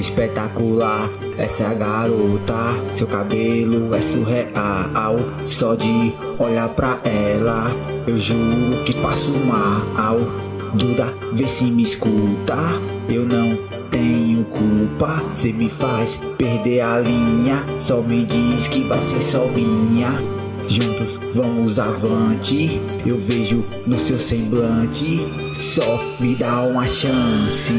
Espetacular, essa garota, seu cabelo é surreal. Só de olhar pra ela, eu juro que passo mal. Duda, vê se me escuta, eu não tenho culpa. Cê me faz perder a linha, só me diz que vai ser só minha. Juntos vamos avante, eu vejo no seu semblante. Só me dá uma chance,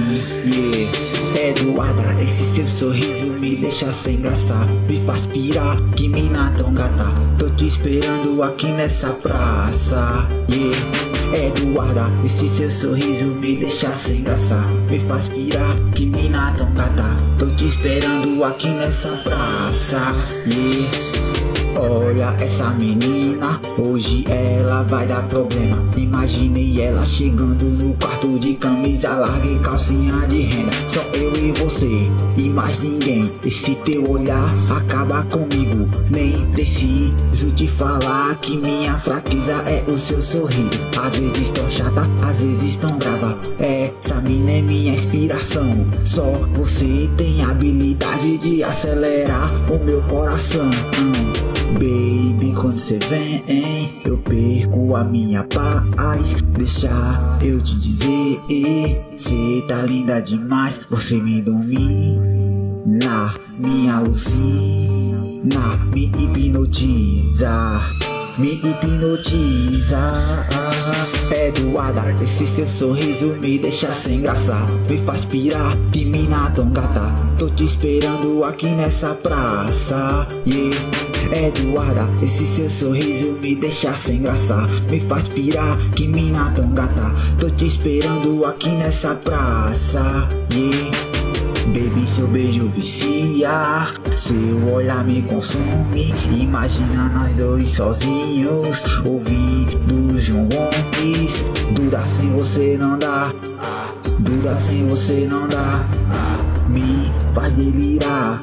yeah. Eduarda, esse seu sorriso me deixa sem graça. Me faz pirar, que mina tão gata. Tô te esperando aqui nessa praça, yeah. Eduarda, esse seu sorriso me deixa sem graça. Me faz pirar, que mina tão gata. Tô te esperando aqui nessa praça, yeah. Olha essa menina, hoje ela vai dar problema. Imaginei ela chegando no quarto de camisa larga e calcinha de renda. Só eu e você e mais ninguém. Esse teu olhar acaba comigo. Nem preciso te falar que minha fraqueza é o seu sorriso. Às vezes tão chata, às vezes tão brava. Essa mina é minha inspiração. Só você tem habilidade de acelerar o meu coração. Hum. Baby, quando cê vem, eu perco a minha paz. Deixa eu te dizer, cê tá linda demais. Você me domina, minha lucina, me hipnotiza. Me hipnotiza. Eduarda, esse seu sorriso me deixa sem graça. Me faz pirar, que mina tão gata. Tô te esperando aqui nessa praça. Yeah. Eduarda, esse seu sorriso me deixa sem graça. Me faz pirar, que mina tão gata. Tô te esperando aqui nessa praça. Yeah. Baby, seu beijo vicia Seu olhar me consome Imagina nós dois sozinhos Ouvindo João Gomes. Duda sem você não dá. Duda sem você não dá. Me faz delirar